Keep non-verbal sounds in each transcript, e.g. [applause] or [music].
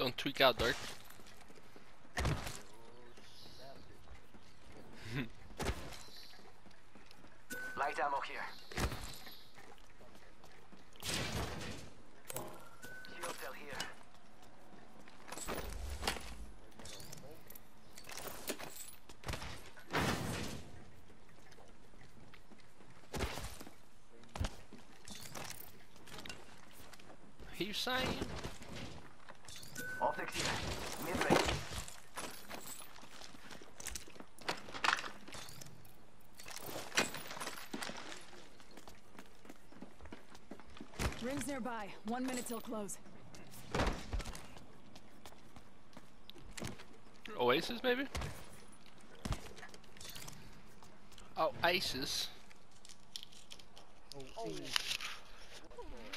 Don't tweak out, Dark. Light ammo here. Shield cell here. Are you saying? Optics here. Mid-range. Rings nearby. One minute till close. Oasis, maybe? Oh, Isis.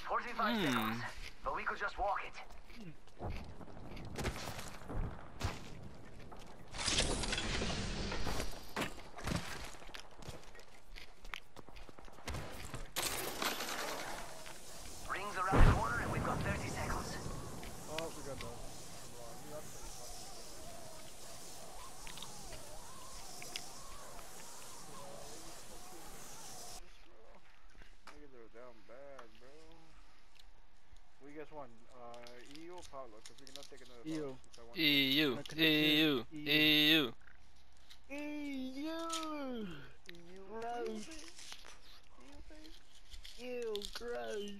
45 Hmm. seconds. But we could just walk it. Rings around the corner and we've got 30 seconds. Oh, we got that. Niggas are down bad, bro. What you guys want? Uh, EU or Pablo? Because we cannot take another EU. Pablo since I want- EU, Not connected. EU, EU. Ew! Gross! Ew, gross!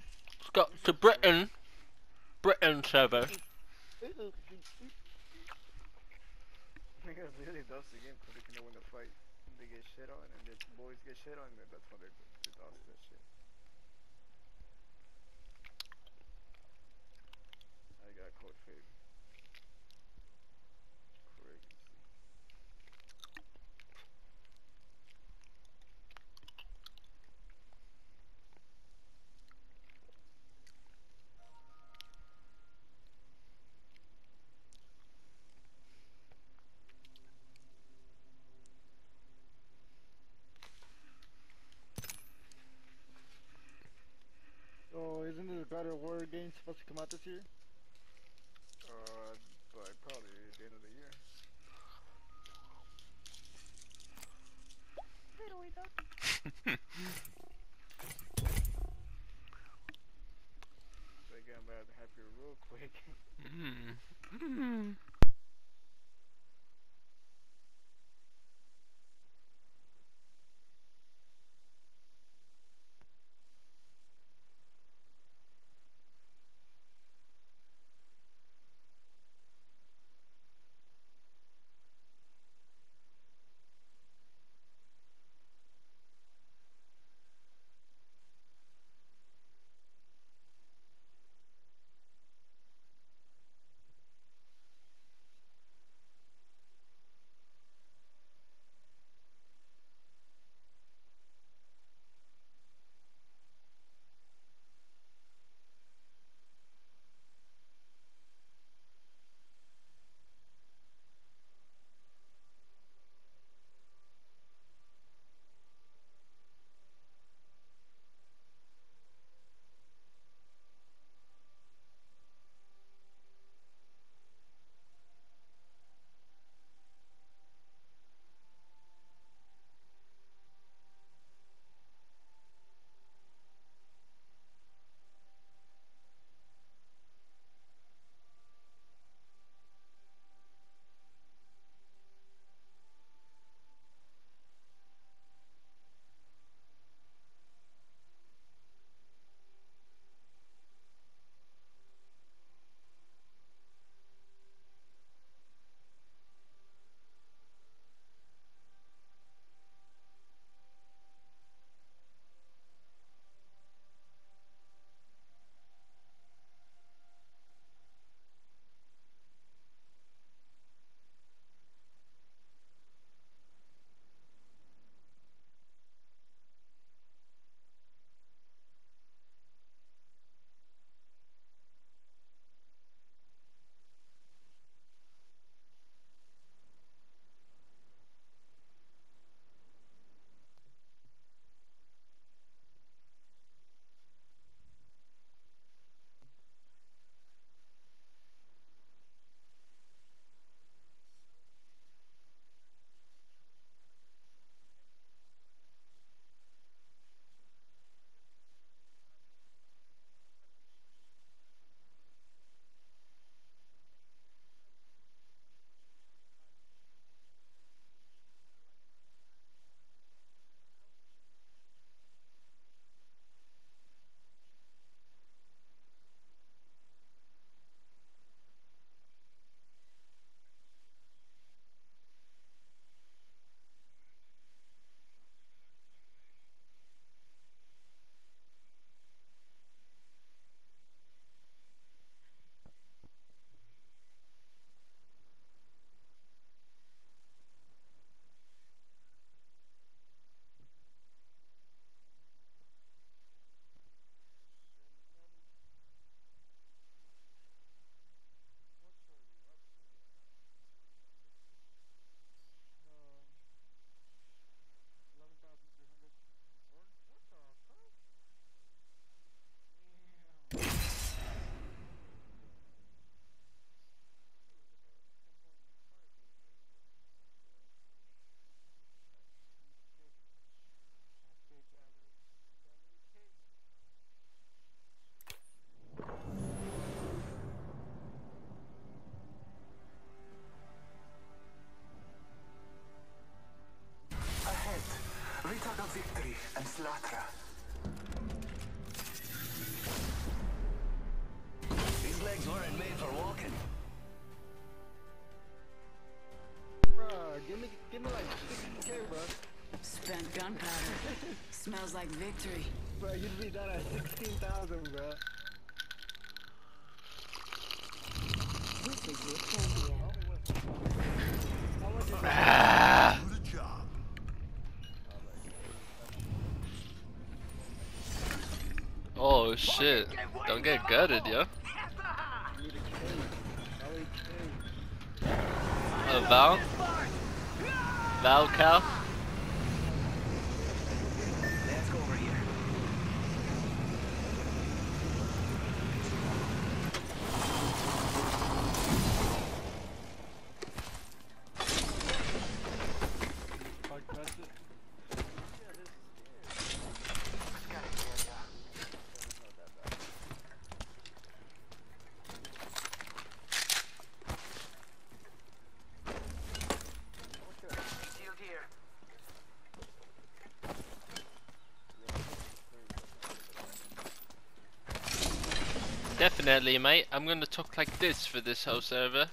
Got to Britain. Britain server. [laughs] [laughs] Niggas really does the game because they can win the fight. They get shit on and the boys get shit on, then that's when they, they does that shit. Code fade. Crazy. Oh, isn't the God of War game supposed to come out this year? Uh, by probably the end of the year. They get mad happy real quick. Mm. Retalk victory. Bruh, you'd be done at 16,000, bruh. This is your champion. How much is Ah. Oh shit. Don't get gutted, yo. I need a K. I need a A Val? Val Cal? Let's go over here. K. Fuck, that's it. Shield here. Definitely, mate. I'm gonna talk like this for this whole server.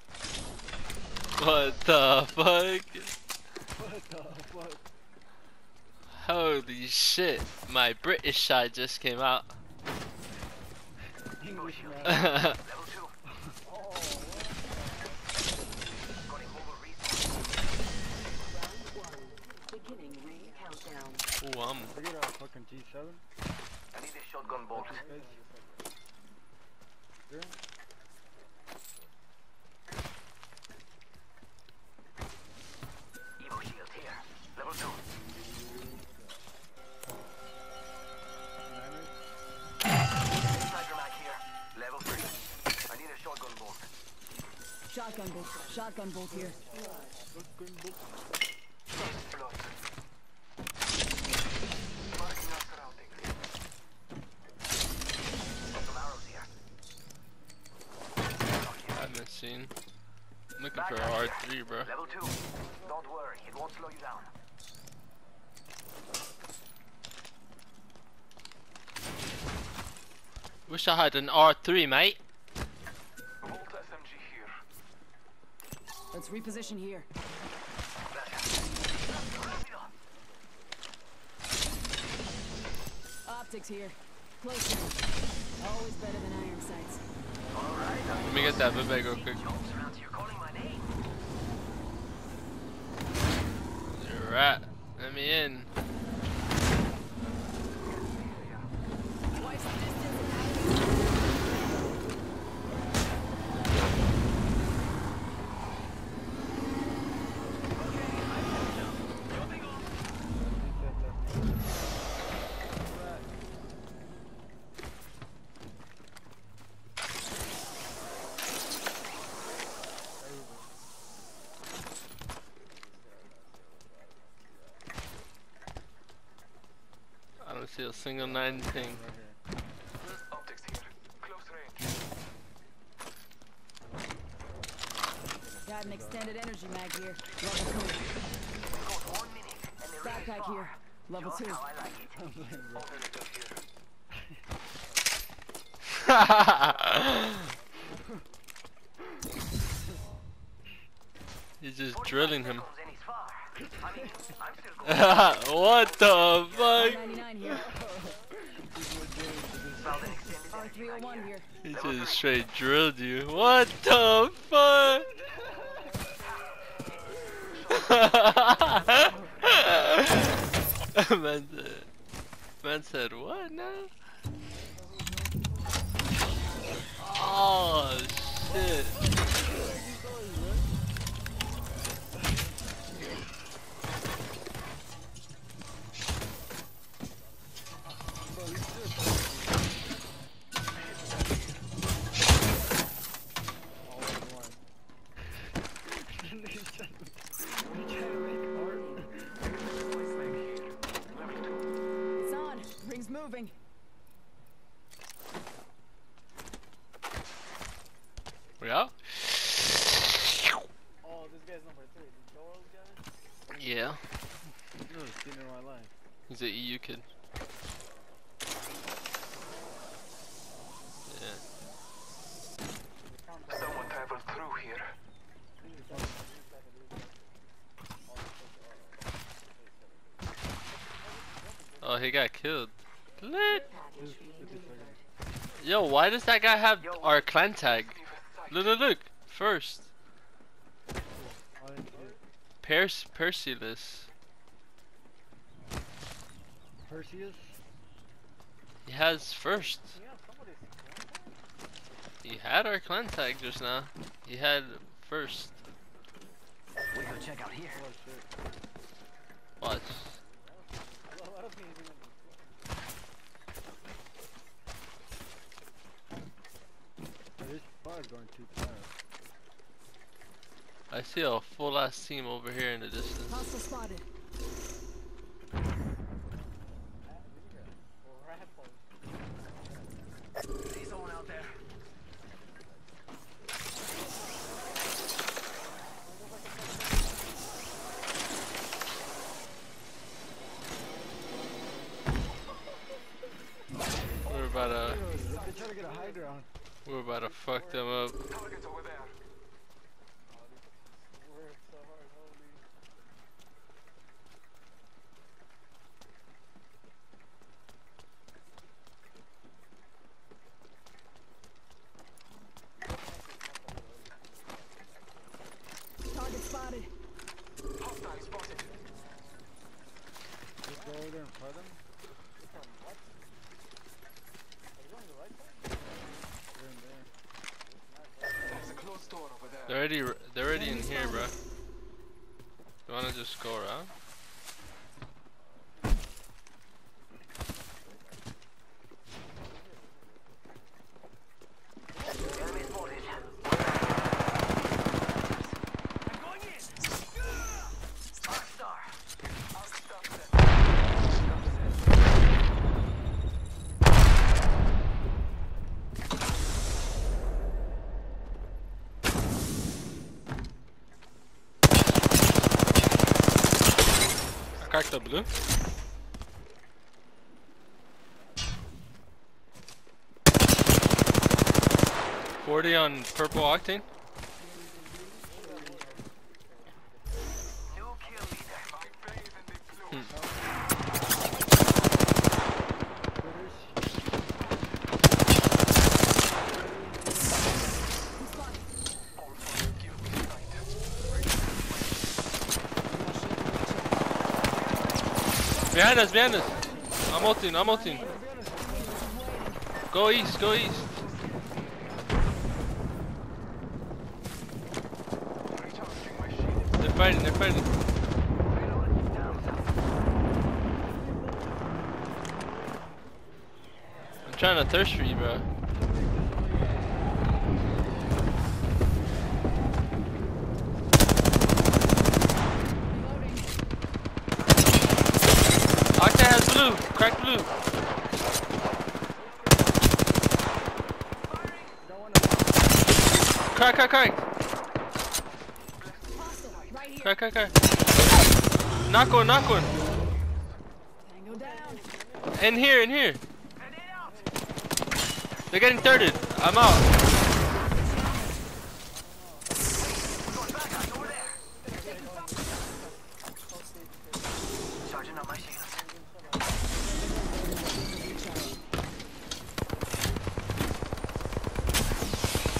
What the fuck? What the fuck? Holy shit. My British side just came out. English man. Level 2. Oh, Got a mobile resource. Beginning ring countdown. Ooh, um. I get a fucking G7. I need a shotgun bolt. Here. Level 2. Niners. Sniper here. Level 3. I need a shotgun bolt. Shotgun bolt. Shotgun bolt here. Fucking book. Blood. Marking our surroundings. Some arrows here. Not here. I haven't seen. I'm looking for R3, bro. Level 2. Don't worry, it won't slow you down. Wish I had an R3, mate. Volt SMG here. Let's reposition here. Optics here. Close range. Always better than iron sights. Let me get that Vivek real quick. Right. Let me in. See a single nine thing. Optics here. Close range. Got an extended energy mag here. Level two. We got one minute and the ring is Backpack here. Level two. how I like it. Alternative here. He's just drilling him. [laughs] what the fuck? 99 here. Found an extended energy mag R301 here. He just straight drilled you. What the fuck? [laughs] man said, man said, what now? He got killed. Lit. Yo, why does that guy have our clan tag? Look, look, look. First, I didn't see it. Pers Perseus. Perseus? He has first. He had our clan tag just now. He had first. We go check out here. Watch. This is going too fast. I see a full ass team over here in the distance. Hostile spotted. See someone out there? We're about to, They're trying to get a Hydra on. We're about to fuck them up. Target's over there. Target spotted. Hostile spotted. Just go over there and fight them. They're in there. There's a closed door over there. They're already, r- they're already in here, bro. You wanna just go around? Enemy spotted. I'm going in. Arc star. Arc star set. Forty on purple octane. New kill leader. I bathe in the blue. Critters. All for the kill tonight. Behind us, behind. I'm ulting, I'm ulting. Go east, go east. They're fighting, they're fighting. I'm trying to thirst for you, bro. Reloading. Octane has blue, crack blue. Crack, crack, crack, crack, crack, crack. Knock one, knock one. In here, in here. They're getting thirded. I'm out. Charging up my shields.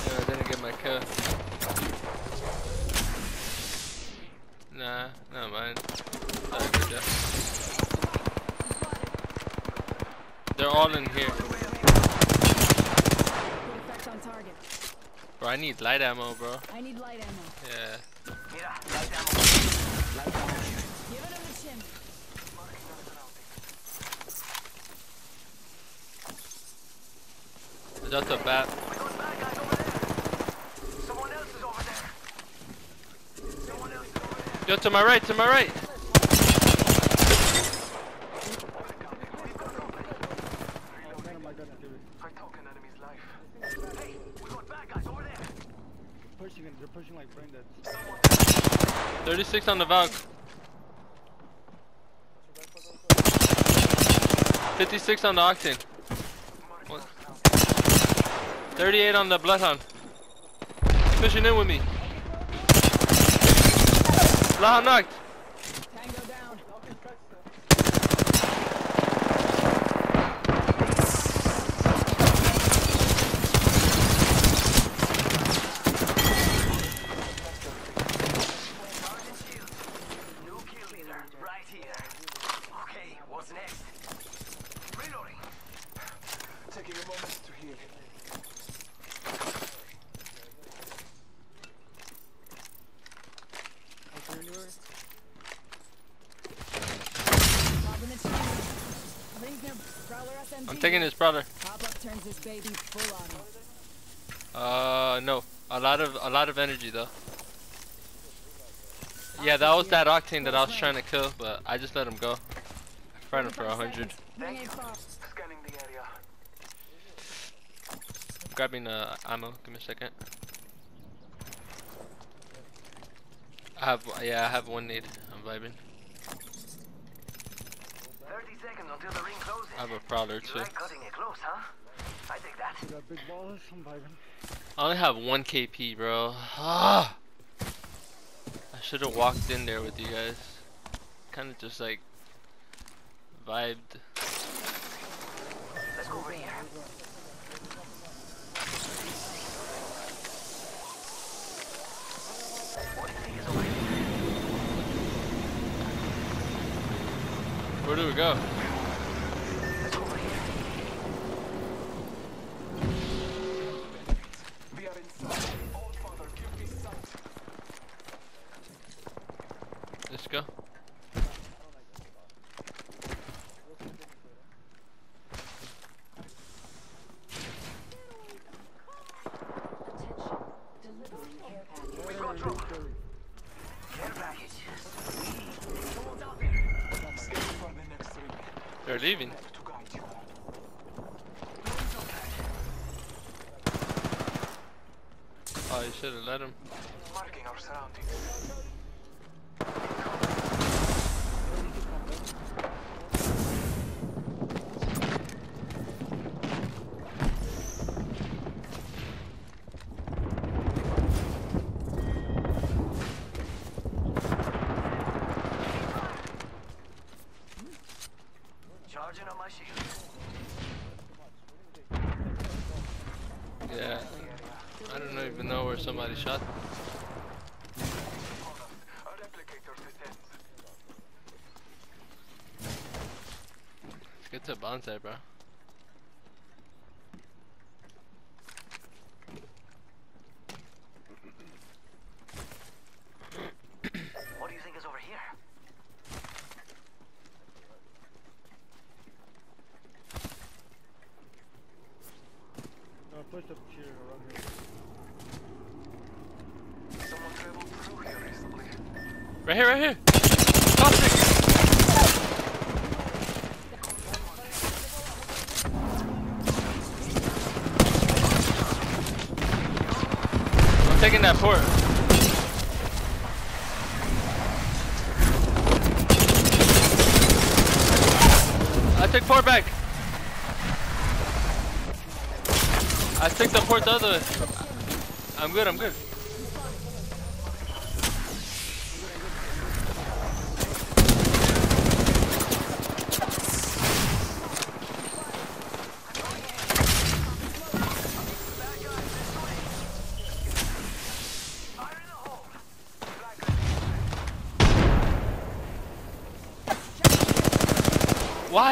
Yeah, I didn't get my kill. Nah, never mind. Sorry, good job. They're all in here. Good effect on target. Bro, I need light ammo, bro. I need light ammo. Yeah. Mira, light ammo. Light ammo. Give it him the chimney. That's a bat. Going back guys over there. Someone else is over there. Someone else is over there. Yo, to my right, to my right. Gun him, I got it, dude. I took an enemy's life. Hey, we got bad guys over there. Pushing like brain dead. 36 on the Valk. 56 on the octane. What? 38 on the bloodhound. Pushing in with me. Bloodhound knocked. Tango down. Sergeant Shields. New kill leader, right here. Okay, what's next? Reloading. Taking a moment to heal. Bob in the chamber. Rings near Prowler SMG. I'm taking his brother. Hop-up turns this baby full auto. Uh, no. A lot of a lot of energy though. Yeah, that was that octane that I was trying to kill, but I just let him go. I fired him for a 100. seconds. Ring Thank ain't you. far. The. Grabbing uh, ammo. Give me a second. I have yeah, I have one need. I'm vibing. 30 seconds until the ring closes. I have a prowler You too. I take that. You got big balls, I'm vibing. I only have one KP, bro. Ah. I should have walked in there with you guys. Kind of just like vibed. Let's go over here. What do you think is over here? Where do we go? You should have let him. Marking our surroundings. Charging on my shield. Yeah. Know where somebody shot. Let's get to bonsai, bro. What do you think is over here? No, push up here around here. Someone traveled through here recently. Right here, right here. Caustic. I'm taking that port. I took port back. I took the port the other way. I'm good, I'm good.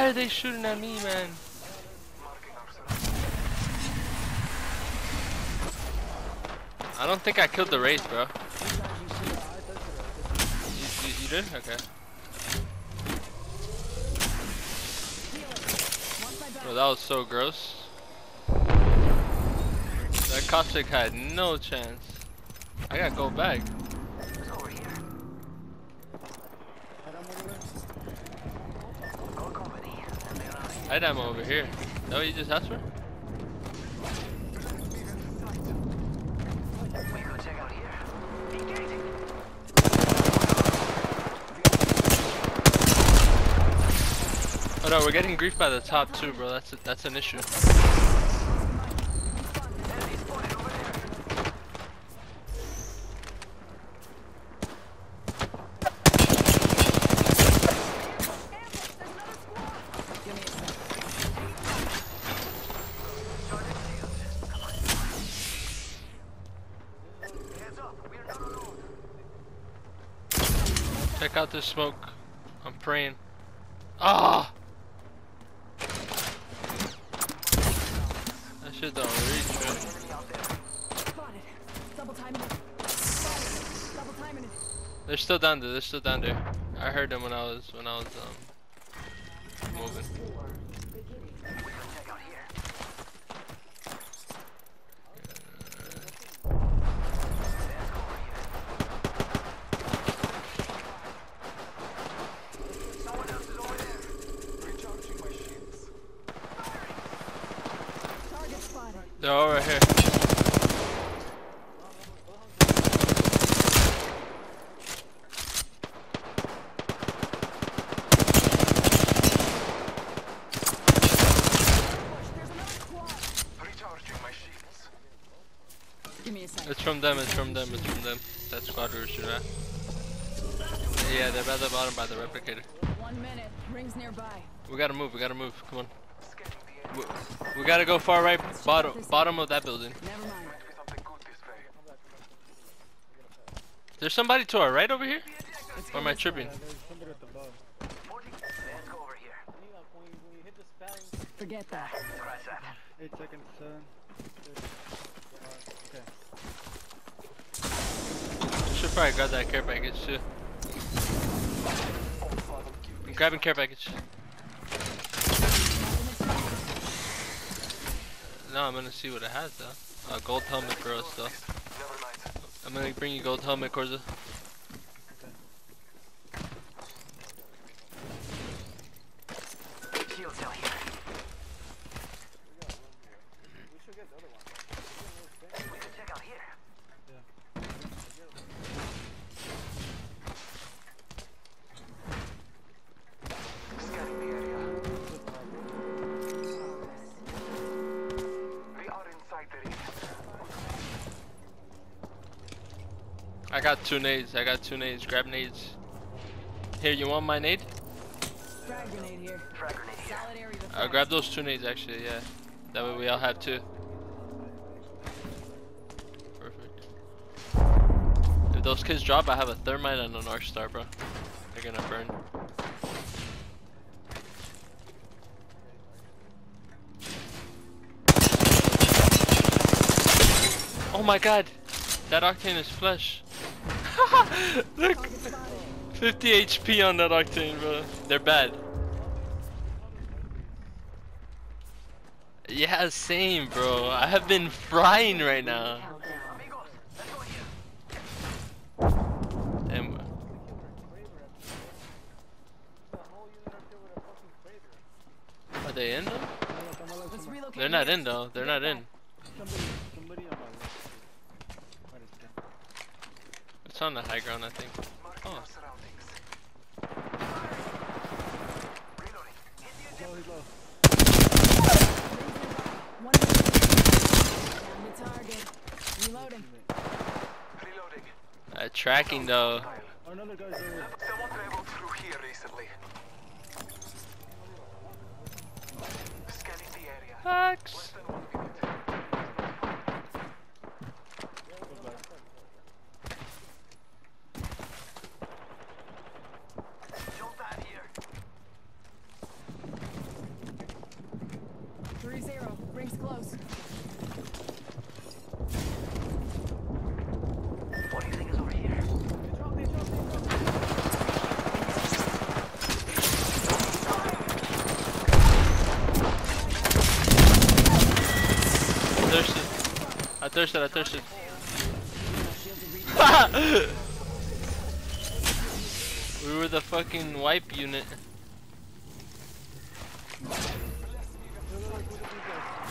Are they shooting at me, man? I don't think I killed the race, bro. You, you, you did? Okay. Bro, that was so gross. That caustic had no chance. I gotta go back. Let's go over here. Head on over there. Our company. Had ammo over here. That what you just asked for? Oh no, we're getting griefed by the top too, bro. That's a, that's an issue. Enemy spotted over there. Give me a sec. Charging shields. Heads up, we are not alone. Check out this smoke. I'm praying. Ah! That shit don't reach, man. They're still down there. They're still down there. I heard them when I was when I was um moving. We can check out here. Let's go over here. Someone else is over there. Recharging my shields. Target spotted. They're all right here. There's another squad. Recharging my shields. Give me a sec. It's from them. It's from them. It's from them. That squad we at. Yeah, they're by the bottom by the replicator. One minute. Rings nearby. We gotta move. We gotta move. Come on. Scanning the area. We, we gotta go far right, bottom bottom of that building. Never mind. Might be something good this way. There's somebody to our right over here. Or am I tripping? way. Yeah, there's somebody at the bottom. 40. Let's go over here. Forget that. 8 seconds, 7. Okay. Should probably grab that care package too. I'm grabbing care package. No, I'm gonna see what it has though. Uh, gold helmet us though. I'm gonna bring you gold helmet, Corza. Got two nades. I got two nades. Grab nades. Here, you want my nade? Frag grenade here. Frag grenade here. I'll grab those two nades actually. Yeah. That way we all have two. Perfect. If those kids drop, I have a thermite and an arc star, bro. They're gonna burn. Oh my god! That octane is flesh. [laughs] Look! 50 HP on that octane, bro. They're bad. Yeah, same, bro. I have been frying right now. Amigos, let's go here. And are they in? Though? They're not in though. They're not in. Somebody, somebody on my left. What is that? It's on the high ground, I think. Oh. Uh, tracking though. Someone traveled through here recently. Scanning the area. Less than one minute. Jump pad here. Three zero. Rings close. What do you think is over here? I thirsted. I thirsted. I thirsted. [laughs] we were the fucking wipe unit.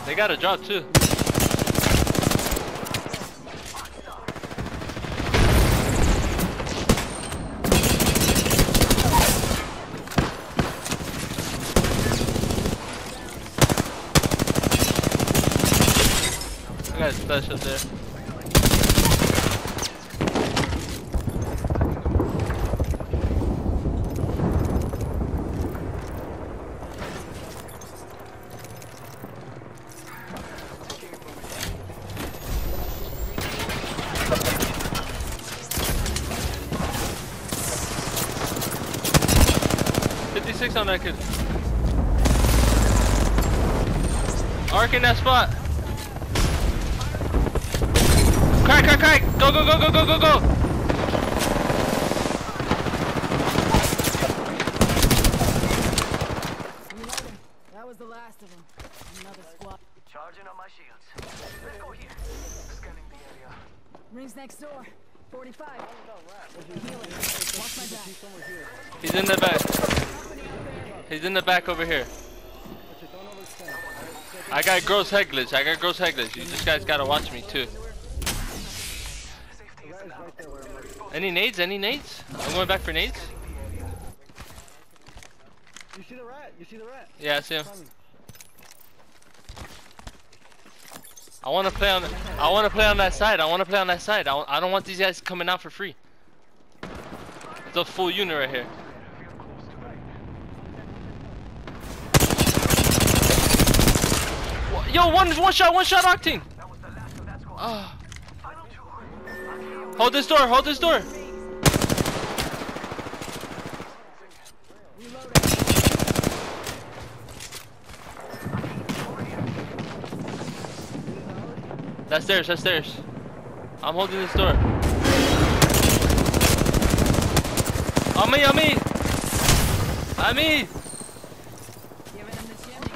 They got a job too. Guy's special there. Fifty-six on that kid. Arc in that spot. Go, go, go, go, go, go, go! That was the last of them. Another squad. Charging on my shields. Let's go here. Scanning the area. Rings next door. 45. Healing. Watch my back. He's in the back. Company out there. He's in the back over here. Watch it, don't overextend. I got gross head glitch. I got gross head glitch. You just guys gotta watch me too. Any nades? Any nades? I'm going back for nades. you see the rat? You see the rat? Yeah, I see him. I want to play on. I want to play on that side. I want to play on that side. I, I don't want these guys coming out for free. It's a full unit right here. Yo, one one shot, one shot, Octane. That hold this door. Hold this door. That's theirs. That's theirs. I'm holding this door. On me, on me. On me. Giving him the chimney.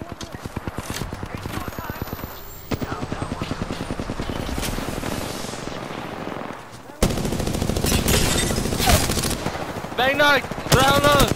Bang knock. Round up.